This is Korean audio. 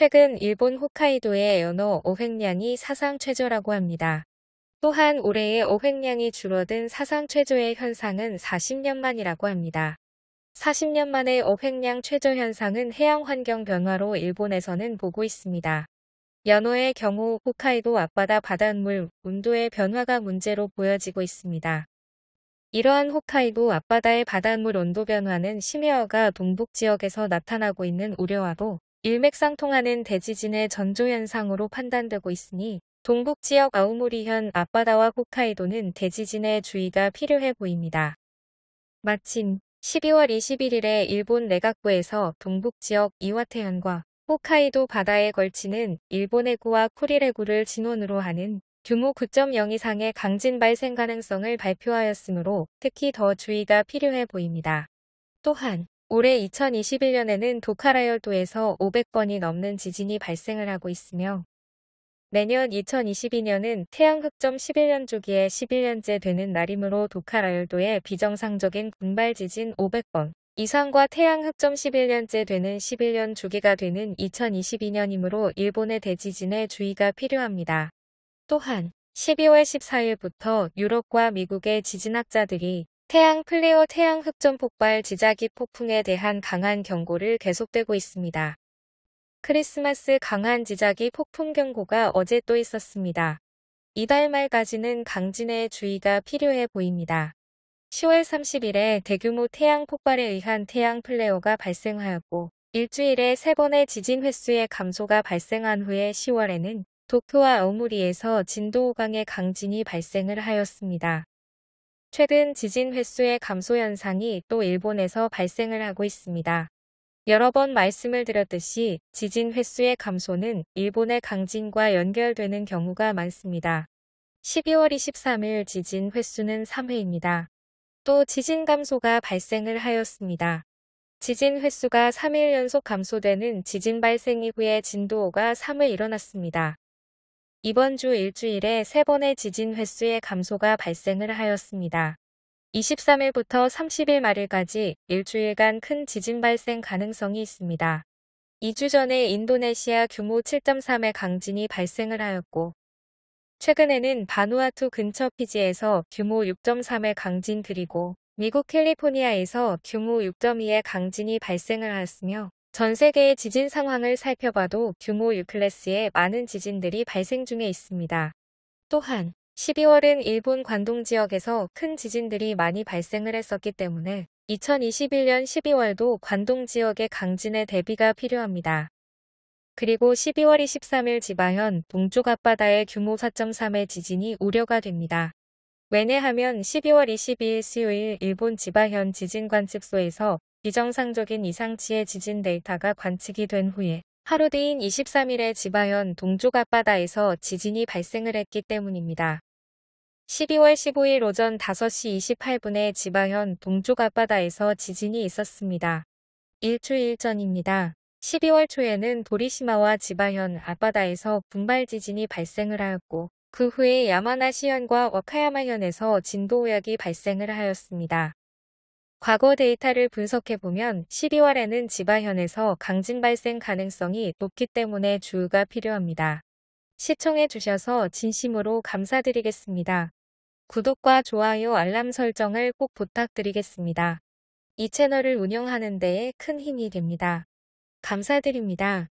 최근 일본 홋카이도의 연어 어획량이 사상 최저라고 합니다. 또한 올해의 어획량이 줄어든 사상 최저의 현상은 40년 만이라고 합니다. 40년 만의 어획량 최저 현상은 해양 환경 변화로 일본에서는 보고 있습니다. 연어의 경우 홋카이도 앞바다 바닷물 온도의 변화가 문제로 보여지고 있습니다. 이러한 홋카이도 앞바다의 바닷물 온도 변화는 심해어가 동북 지역에서 나타나고 있는 우려와도 일맥상통하는 대지진의 전조현상으로 판단되고 있으니 동북 지역 아우모리현 앞바다와 홋카이도는 대지진에 주의가 필요해 보입니다. 마침 12월 21일에 일본 내각부에서 동북 지역 이와테현과 홋카이도 바다에 걸치는 일본 해구와 쿠릴해구를 진원으로 하는 규모 9.0 이상의 강진 발생 가능성을 발표하였으므로 특히 더 주의가 필요해 보입니다. 또한 올해 2021년에는 도카라열도에서 500번이 넘는 지진이 발생을 하고 있으며 내년 2022년은 태양 흑점 11년 주기에 11년째 되는 날이므로 도카라열도의 비정상적인 군발 지진 500번, 이상과 태양 흑점 11년째 되는 11년 주기가 되는 2022년이므로 일본의 대지진에 주의가 필요합니다. 또한 12월 14일부터 유럽과 미국의 지진학자들이 태양 플레어 태양 흑점 폭발 지자기 폭풍에 대한 강한 경고를 계속되고 있습니다. 크리스마스 강한 지자기 폭풍 경고가 어제 또 있었습니다. 이달 말까지는 강진에 주의가 필요해 보입니다. 10월 30일에 대규모 태양 폭발에 의한 태양 플레어가 발생하였고 일주일에 3번의 지진 횟수의 감소가 발생한 후에 10월에는 도쿄와 아오모리에서 진도 5강의 강진이 발생을 하였습니다. 최근 지진 횟수의 감소 현상이 또 일본에서 발생을 하고 있습니다. 여러 번 말씀을 드렸듯이 지진 횟수의 감소는 일본의 강진과 연결되는 경우가 많습니다. 12월 23일 지진 횟수는 3회입니다. 또 지진 감소가 발생을 하였습니다. 지진 횟수가 3일 연속 감소되는 지진 발생 이후에 진도 5가 3회 일어났습니다. 이번 주 일주일에 3번의 지진 횟수의 감소가 발생을 하였습니다. 23일부터 30일 말일까지 일주일간 큰 지진 발생 가능성이 있습니다. 2주 전에 인도네시아 규모 7.3의 강진이 발생을 하였고 최근에는 바누아투 근처 피지에서 규모 6.3의 강진 그리고 미국 캘리포니아에서 규모 6.2의 강진이 발생을 하였으며 전 세계의 지진 상황을 살펴봐도 규모 6클래스의 많은 지진들이 발생 중에 있습니다. 또한 12월은 일본 관동 지역에서 큰 지진들이 많이 발생을 했었기 때문에 2021년 12월도 관동 지역의 강진에 대비가 필요합니다. 그리고 12월 23일 지바현 동쪽 앞바다의 규모 4.3의 지진이 우려가 됩니다. 왜냐하면 12월 22일 수요일 일본 지바현 지진 관측소에서 비정상적인 이상치의 지진 데이터가 관측이 된 후에 하루 뒤인 23일에 지바현 동쪽 앞바다에서 지진이 발생을 했기 때문입니다. 12월 15일 오전 5시 28분에 지바현 동쪽 앞바다에서 지진이 있었습니다. 일주일 전입니다. 12월 초에는 도리시마와 지바현 앞바다에서 분발 지진이 발생을 하였고 그 후에 야마나시현과 와카야마현에서 진도 오약이 발생을 하였습니다. 과거 데이터를 분석해보면 12월에는 지바현에서 강진 발생 가능성이 높기 때문에 주의가 필요합니다. 시청해주셔서 진심으로 감사드리겠습니다. 구독과 좋아요 알람 설정을 꼭 부탁드리겠습니다. 이 채널을 운영하는 데에 큰 힘이 됩니다. 감사드립니다.